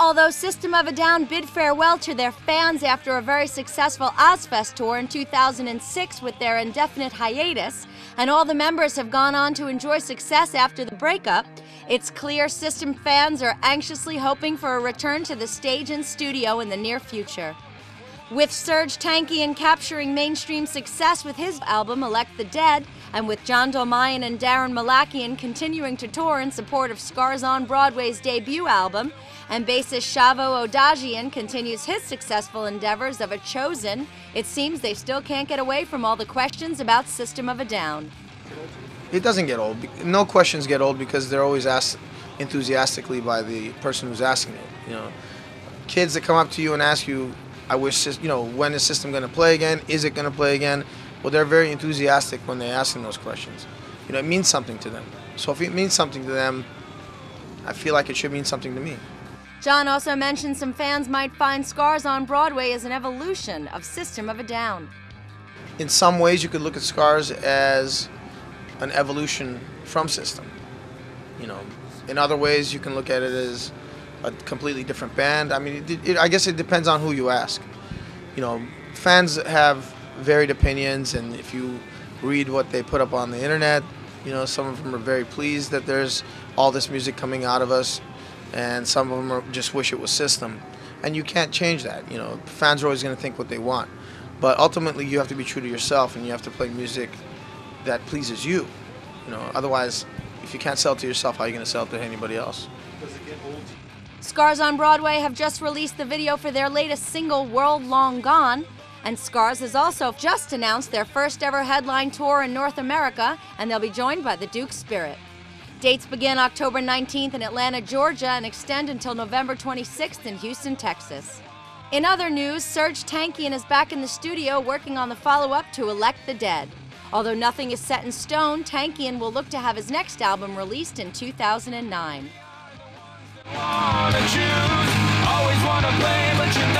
Although System of a Down bid farewell to their fans after a very successful Ozzfest tour in 2006 with their indefinite hiatus, and all the members have gone on to enjoy success after the breakup, it's clear System fans are anxiously hoping for a return to the stage and studio in the near future. With Serj Tankian capturing mainstream success with his album Elect the Dead, and with John Dolmayan and Daron Malakian continuing to tour in support of Scars on Broadway's debut album, and bassist Shavo Odadjian continues his successful endeavors of Achozen, it seems they still can't get away from all the questions about System of a Down. It doesn't get old. No questions get old because they're always asked enthusiastically by the person who's asking it. You know, kids that come up to you and ask you, "I wish, you know, when is System going to play again? Is it going to play again?" Well, they're very enthusiastic when they're asking those questions. You know, it means something to them. So if it means something to them, I feel like it should mean something to me. John also mentioned some fans might find Scars on Broadway as an evolution of System of a Down. In some ways, you could look at Scars as an evolution from System. You know, in other ways, you can look at it as a completely different band. I mean, it, it, I guess it depends on who you ask. You know, fans have varied opinions, and if you read what they put up on the internet, you know, some of them are very pleased that there's all this music coming out of us, and some of them are, just wish it was System. And you can't change that. You know, fans are always going to think what they want, but ultimately you have to be true to yourself, and you have to play music that pleases you. You know, otherwise, if you can't sell it to yourself, how are you going to sell it to anybody else? Scars on Broadway have just released the video for their latest single, World Long Gone. And Scars has also just announced their first ever headline tour in North America, and they'll be joined by the Duke Spirit. Dates begin October 19th in Atlanta, Georgia, and extend until November 26th in Houston, Texas. In other news, Serj Tankian is back in the studio working on the follow up to Elect the Dead. Although nothing is set in stone, Tankian will look to have his next album released in 2009. Wanna choose, always wanna play, but you.